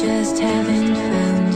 just haven't found